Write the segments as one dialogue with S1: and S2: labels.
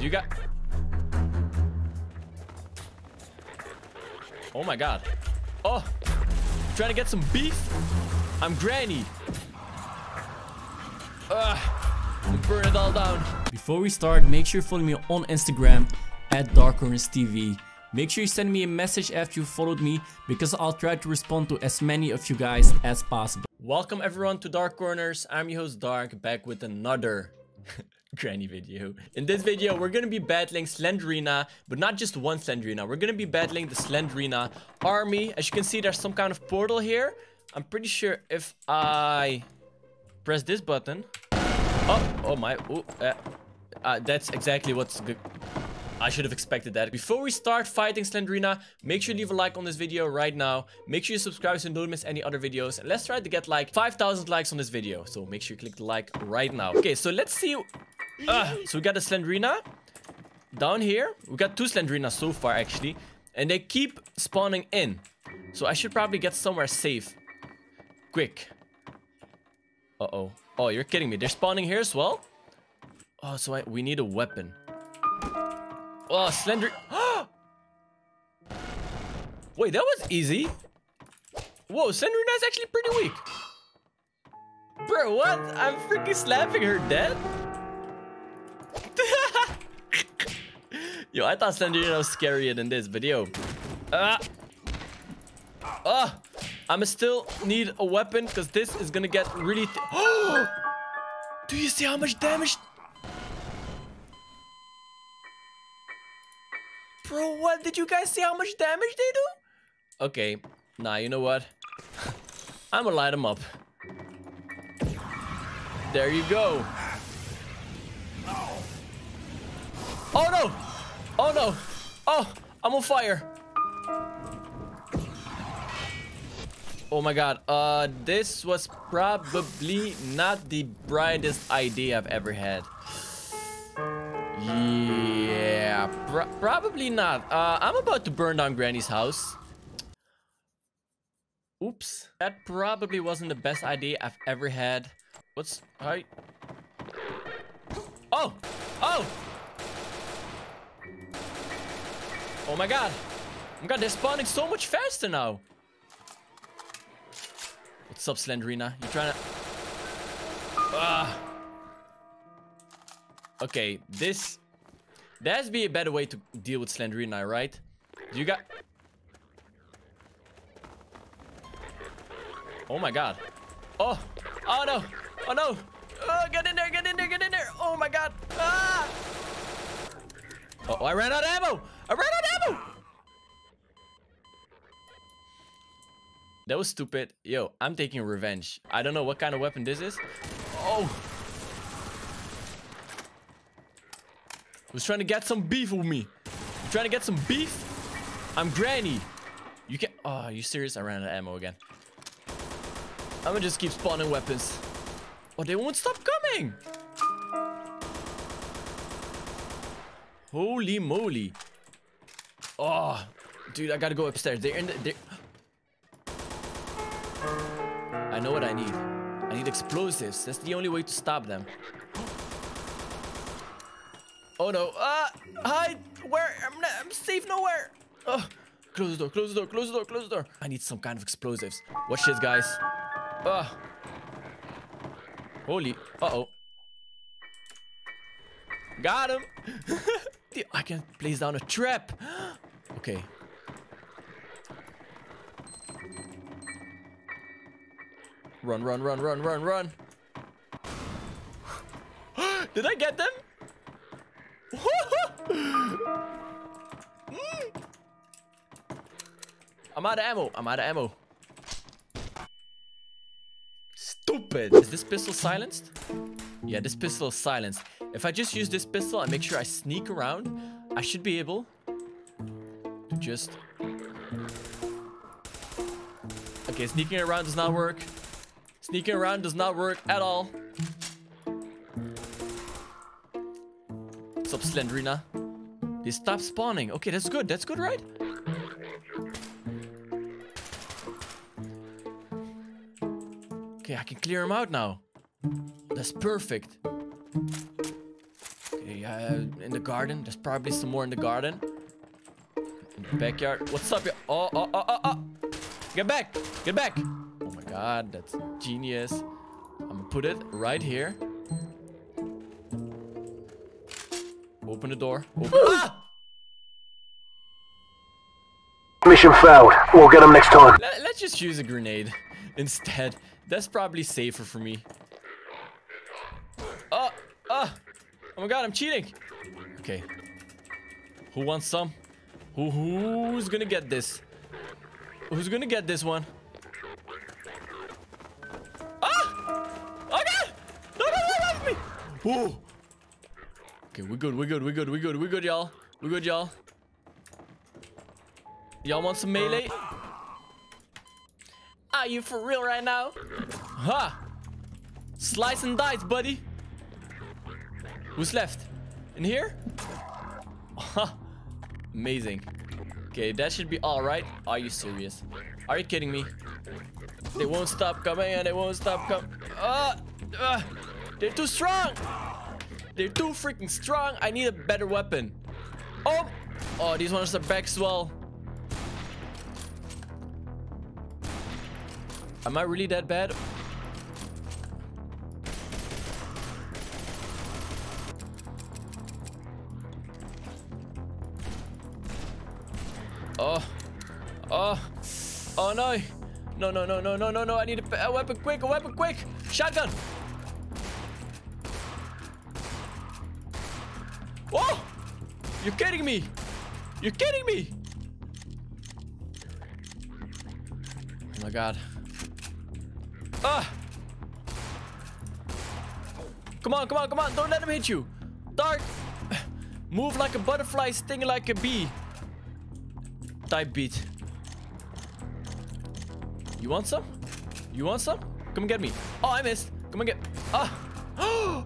S1: You got... Oh my god. Oh! Trying to get some beef? I'm Granny. Ugh. Burn it all down.
S2: Before we start, make sure you follow me on Instagram at TV. Make sure you send me a message after you followed me because I'll try to respond to as many of you guys as possible.
S1: Welcome everyone to Dark Corners. I'm your host Dark back with another granny video. In this video, we're gonna be battling Slendrina, but not just one Slendrina. We're gonna be battling the Slendrina army. As you can see, there's some kind of portal here. I'm pretty sure if I press this button. Oh, oh my. Ooh, uh, uh, that's exactly what's good. I should have expected that. Before we start fighting Slendrina, make sure you leave a like on this video right now. Make sure you subscribe so you don't miss any other videos. And let's try to get like 5,000 likes on this video. So make sure you click the like right now. Okay, so let's see. Uh, so we got a Slendrina. Down here, we got two Slendrinas so far actually. And they keep spawning in. So I should probably get somewhere safe. Quick. Uh-oh. Oh, you're kidding me. They're spawning here as well? Oh, so I, we need a weapon. Oh, Slender. Wait, that was easy. Whoa, Slendrina is actually pretty weak. Bro, what? I'm freaking slapping her dead? Yo, I thought Slendrina was scarier than this, yo. Ah. Uh, oh, I'ma still need a weapon because this is gonna get really... Oh! Do you see how much damage Bro, what? Did you guys see how much damage they do? Okay. Nah, you know what? I'm gonna light them up. There you go. Oh no! Oh no! Oh, I'm on fire. Oh my god, uh, this was probably not the brightest idea I've ever had. Yeah, pr probably not. Uh, I'm about to burn down Granny's house. Oops. That probably wasn't the best idea I've ever had. What's... Hi. Oh! Oh! Oh my god. Oh my god, they're spawning so much faster now. What's up, Slendrina? You trying to... Ah. Okay, this... There has to be a better way to deal with Slendrina, right? Do You got... Oh my god. Oh! Oh no! Oh no! Oh, get in there, get in there, get in there! Oh my god! Ah! Oh, I ran out of ammo! I ran out of That was stupid. Yo, I'm taking revenge. I don't know what kind of weapon this is. Oh! was trying to get some beef with me. You trying to get some beef? I'm Granny. You can- Oh, you serious? I ran out of ammo again. I'm gonna just keep spawning weapons. Oh, they won't stop coming. Holy moly. Oh, dude, I gotta go upstairs. They're in the- they're... I know what I need. I need explosives. That's the only way to stop them. Oh no. Ah! Hide! Where? I'm, not, I'm safe nowhere! Oh, close the door, close the door, close the door, close the door. I need some kind of explosives. Watch this, guys. Ah. Holy. Uh-oh. Got him! I can place down a trap. okay. Run, run, run, run, run, run. Did I get them? I'm out of ammo. I'm out of ammo. Stupid. Is this pistol silenced? Yeah, this pistol is silenced. If I just use this pistol and make sure I sneak around, I should be able to just... Okay, sneaking around does not work. Sneaking around does not work at all. What's up, Slendrina? They stop spawning. Okay, that's good. That's good, right? Okay, I can clear them out now. That's perfect. Okay, Uh, in the garden. There's probably some more in the garden. In the backyard. What's up? Oh, oh, oh, oh, oh. Get back. Get back. My god, that's genius. I'm gonna put it right here. Open the door. Open ah!
S3: Mission failed. We'll get them next time.
S1: Let, let's just use a grenade instead. That's probably safer for me. Oh, oh, oh my god, I'm cheating. Okay. Who wants some? Who, who's gonna get this? Who's gonna get this one? Whoa! Okay, we're good, we're good, we're good, we're good, we're good, y'all. We're good, y'all. Y'all want some melee? Are you for real right now? Ha! Slice and dice, buddy. Who's left? In here? Amazing. Okay, that should be alright. Are you serious? Are you kidding me? They won't stop coming and they won't stop coming. Uh, uh, they're too strong. They're too freaking strong. I need a better weapon. Oh, oh, these ones are back as well. Am I really that bad? Oh. Oh. Oh no. No, no, no, no, no, no, no. I need a, a weapon quick, a weapon quick. Shotgun. You're kidding me. You're kidding me. Oh my god. Ah! Come on, come on, come on. Don't let him hit you. Dark. Move like a butterfly, sting like a bee. Type beat. You want some? You want some? Come and get me. Oh, I missed. Come and get. Ah.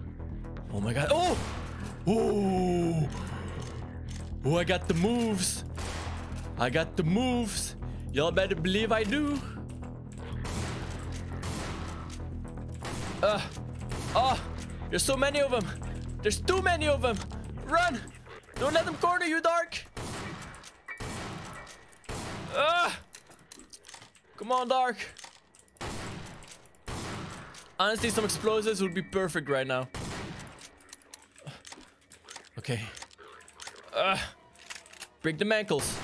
S1: Oh my god. Oh. Oh. Oh, I got the moves. I got the moves. Y'all better believe I do. Uh, oh, there's so many of them. There's too many of them. Run. Don't let them corner you, Dark. Uh, come on, Dark. Honestly, some explosives would be perfect right now. Okay. Uh, break the ankles.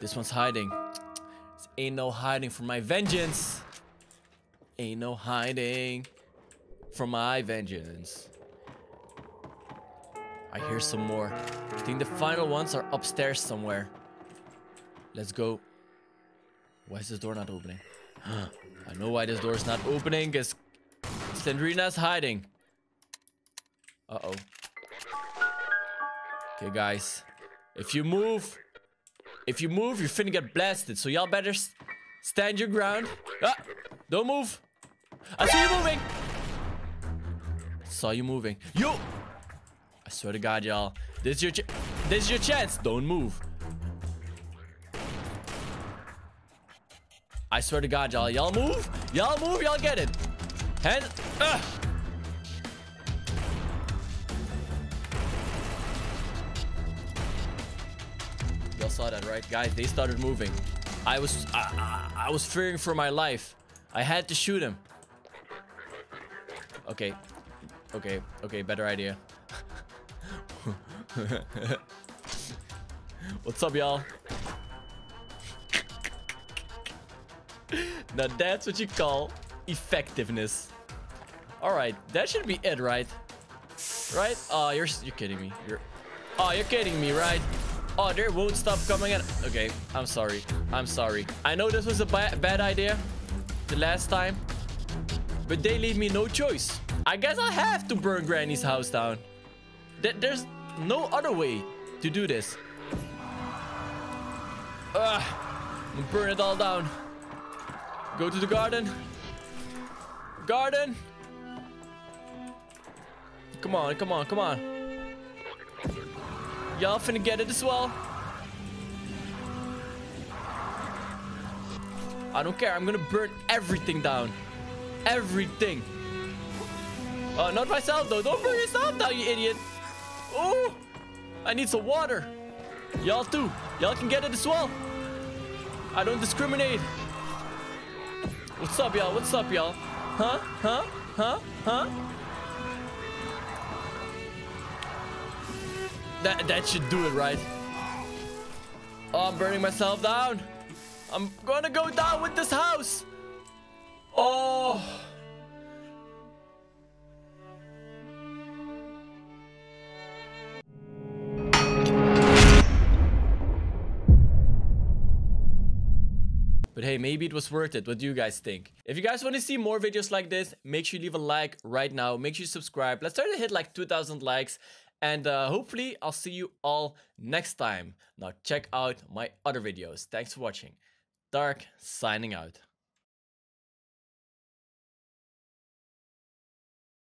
S1: This one's hiding. This ain't no hiding from my vengeance. Ain't no hiding from my vengeance. I hear some more. I think the final ones are upstairs somewhere. Let's go. Why is this door not opening? I know why this door is not opening, because Slendrina's hiding. Uh-oh. Okay, guys. If you move, if you move, you're finna get blasted. So y'all better stand your ground. Ah, don't move. I see you moving. Saw you moving. You. I swear to God, y'all. This is your this is your chance. Don't move. I swear to God, y'all. Y'all move. Y'all move. Y'all get it. Hands. Uh. Saw that, right? Guys, they started moving. I was I, I, I was fearing for my life. I had to shoot him. Okay. Okay, okay, better idea. What's up, y'all? now that's what you call effectiveness. Alright, that should be it, right? Right? Oh, you're you're kidding me. You're Oh, you're kidding me, right? Oh, they won't stop coming in. Okay, I'm sorry. I'm sorry. I know this was a ba bad idea the last time, but they leave me no choice. I guess I have to burn Granny's house down. Th there's no other way to do this. Ugh, burn it all down. Go to the garden. Garden. Come on, come on, come on. Y'all finna get it as well. I don't care. I'm gonna burn everything down. Everything. Oh, not myself though. Don't burn yourself down, you idiot. Oh, I need some water. Y'all too. Y'all can get it as well. I don't discriminate. What's up, y'all? What's up, y'all? Huh? Huh? Huh? Huh? That that should do it, right? Oh, I'm burning myself down. I'm gonna go down with this house. Oh. But hey, maybe it was worth it. What do you guys think? If you guys want to see more videos like this, make sure you leave a like right now. Make sure you subscribe. Let's try to hit like 2000 likes. And uh, hopefully I'll see you all next time. Now check out my other videos. Thanks for watching. Dark signing out.